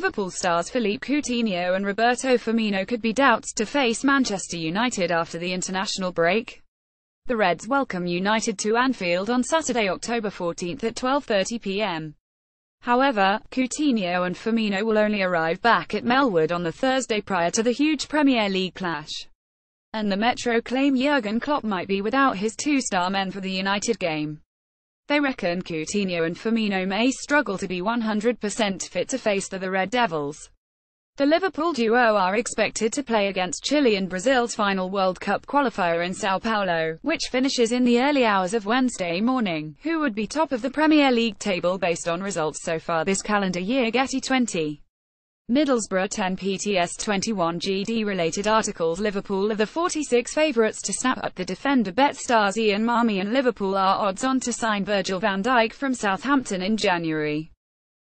Liverpool stars Philippe Coutinho and Roberto Firmino could be doubts to face Manchester United after the international break. The Reds welcome United to Anfield on Saturday, October 14 at 12.30 pm. However, Coutinho and Firmino will only arrive back at Melwood on the Thursday prior to the huge Premier League clash. And the Metro claim Jurgen Klopp might be without his two-star men for the United game. They reckon Coutinho and Firmino may struggle to be 100% fit to face the, the Red Devils. The Liverpool duo are expected to play against Chile in Brazil's final World Cup qualifier in Sao Paulo, which finishes in the early hours of Wednesday morning, who would be top of the Premier League table based on results so far this calendar year Getty 20. Middlesbrough 10 PTS 21 GD related articles Liverpool are the 46 favourites to snap up the defender BetStars Ian Marmie and Liverpool are odds on to sign Virgil van Dijk from Southampton in January.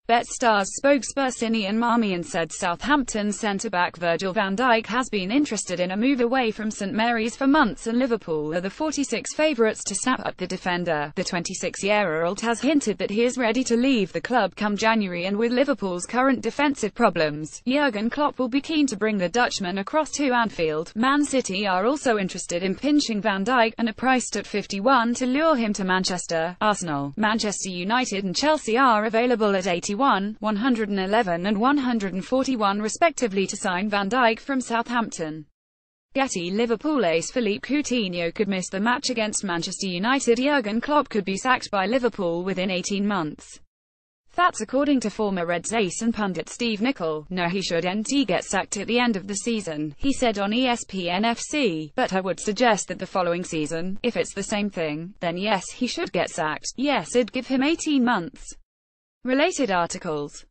BetStars spokesperson Ian Marmion said Southampton centre-back Virgil van Dijk has been interested in a move away from St Mary's for months and Liverpool are the 46 favourites to snap up the defender. The 26-year-old has hinted that he is ready to leave the club come January and with Liverpool's current defensive problems, Jurgen Klopp will be keen to bring the Dutchman across to Anfield. Man City are also interested in pinching Van Dijk and are priced at 51 to lure him to Manchester. Arsenal, Manchester United and Chelsea are available at 81 1, 111 and 141 respectively to sign Van Dijk from Southampton. Getty Liverpool ace Philippe Coutinho could miss the match against Manchester United Jurgen Klopp could be sacked by Liverpool within 18 months. That's according to former Reds ace and pundit Steve Nicol. No he shouldn't get sacked at the end of the season, he said on ESPN FC, but I would suggest that the following season, if it's the same thing, then yes he should get sacked, yes it'd give him 18 months. Related articles